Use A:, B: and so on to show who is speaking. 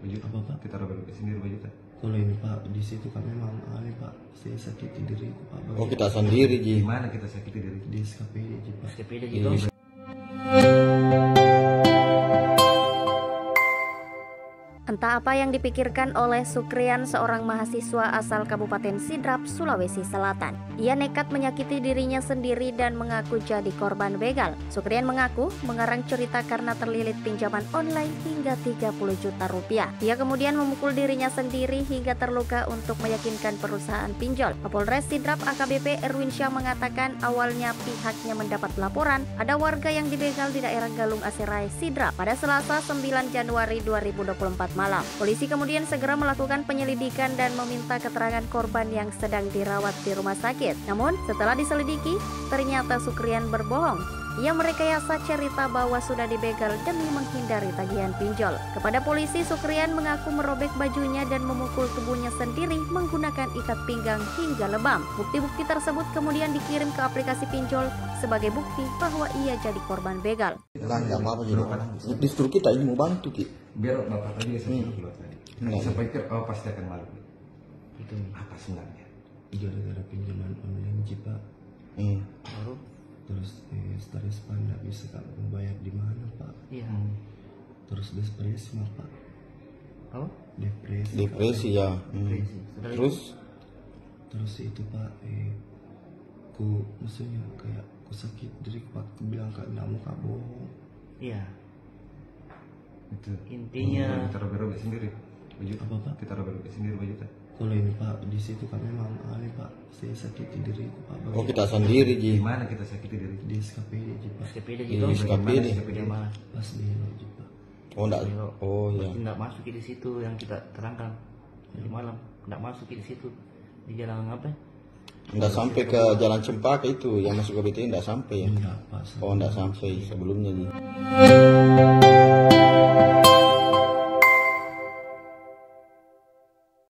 A: baju
B: Apa, Pak?
A: kita taruh belok sendiri baju tak
B: Kalau ini Pak, di situ kan memang aneh Pak, saya sakiti diriku Pak.
C: Oh kita sendiri
A: di
C: Ji.
A: mana kita sakiti diri
B: di SKPD Ji, Pak.
D: SKPD
C: Iya.
E: Entah apa yang dipikirkan oleh Sukrian, seorang mahasiswa asal Kabupaten Sidrap, Sulawesi Selatan. Ia nekat menyakiti dirinya sendiri dan mengaku jadi korban begal. Sukrian mengaku mengarang cerita karena terlilit pinjaman online hingga 30 juta rupiah. Ia kemudian memukul dirinya sendiri hingga terluka untuk meyakinkan perusahaan pinjol. Kapolres Sidrap AKBP Erwin Syah mengatakan awalnya pihaknya mendapat laporan ada warga yang dibegal di daerah Galung Aserai Sidrap pada Selasa 9 Januari 2024 malam. Polisi kemudian segera melakukan penyelidikan dan meminta keterangan korban yang sedang dirawat di rumah sakit. Namun, setelah diselidiki, ternyata Sukrian berbohong. Ia merekayasa cerita bahwa sudah dibegal demi menghindari tagihan pinjol. Kepada polisi, Sukrian mengaku merobek bajunya dan memukul tubuhnya sendiri menggunakan ikat pinggang hingga lebam. Bukti-bukti tersebut kemudian dikirim ke aplikasi pinjol sebagai bukti bahwa ia jadi korban begal.
C: Nggak apa-apa. Disuruh kita ini mau bantu Ki.
A: biar bapak tadi saya suruh keluar tadi
C: Enggak.
A: saya pikir oh pasti akan malu
B: Itu
A: apa sebenarnya
B: gara-gara pinjaman online Ji, Pak.
C: Hmm.
B: Pak, nggak bisa Kak membayar di mana Pak.
D: iya
B: Terus depresi mah Pak.
D: apa
B: Depresi.
C: Depresi ya. Hmm.
D: Depresi. Itu,
C: Terus
B: Terus itu Pak, eh, ku maksudnya kayak ku sakit diri Pak, ku bilang Kak nggak mau Kak bohong.
D: iya
A: itu
D: intinya
A: kita taruh belok sendiri baju
B: Apa, Pak?
A: kita taruh belok sendiri baju tak
B: Kalau ini Pak, di situ kan memang aneh Pak, saya sakiti diriku Pak.
C: oh kita sendiri
A: di
C: Ji.
A: mana kita sakiti diri
B: di SKPD Ji, Pak.
D: SKPD gitu
C: SKPD.
D: Di mana
B: Pas di Helo, Ji, Pak.
C: Oh enggak. Oh ya.
D: Nggak masuk di situ yang kita terangkan di malam nggak masuk di situ di jalan apa
C: Enggak sampai ke Jalan Cempaka itu yang masuk ke BTN enggak sampai ya.
B: Enggak Pak,
C: Oh enggak sampai sebelumnya Ji.